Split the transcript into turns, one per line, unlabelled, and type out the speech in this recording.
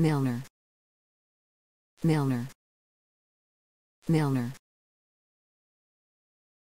Milner. Milner. Milner.